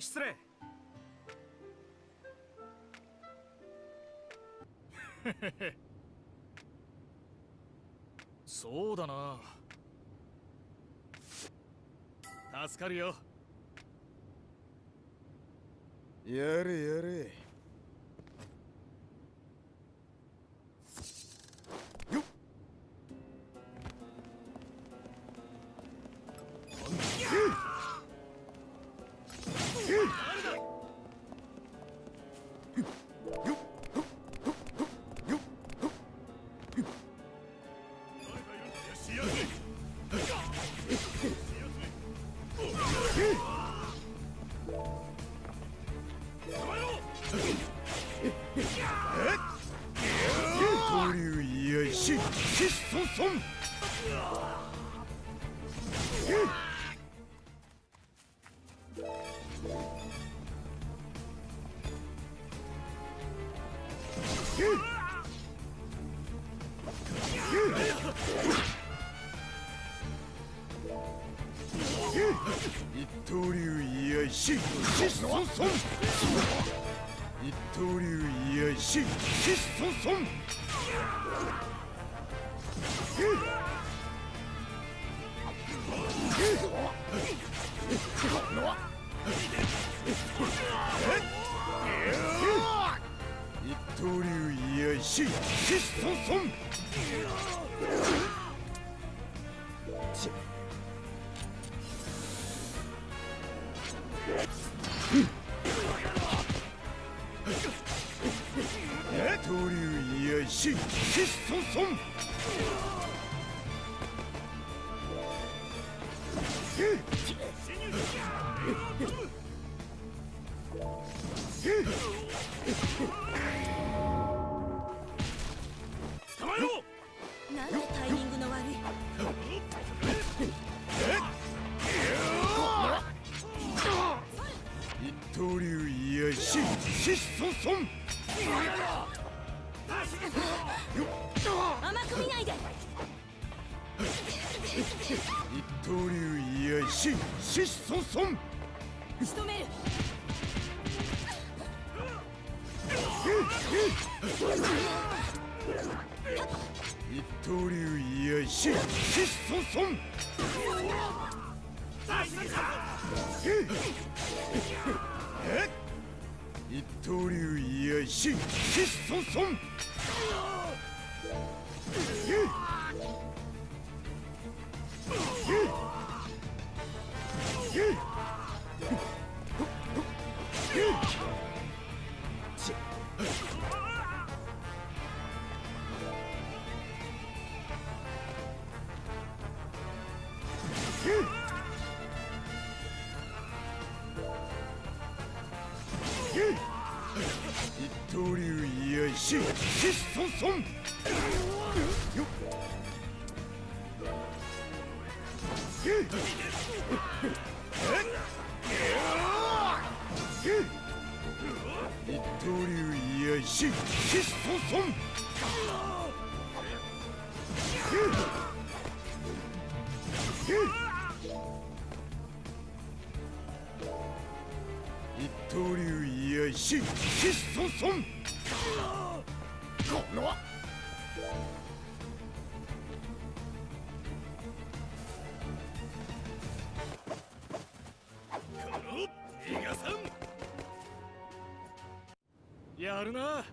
失礼。そうだな。助かるよ。やれやれ刀流居合し疾走損一刀流居合し疾走損刀流居合し疾走損一刀流居合し疾走損刀流居合し疾走損捕まえろ。なんでタイミングの悪い。一刀流居合し疾走損甘く見ないで。一刀流居合し疾走損。仕留める一刀流居合し疾走損。一刀流居合し疾走損一刀流居合し疾走損一刀流居合し疾走損。一刀流居合し疾走損このやるな。